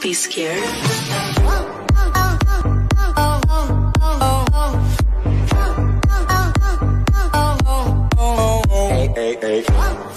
Don't be scared. Hey, hey.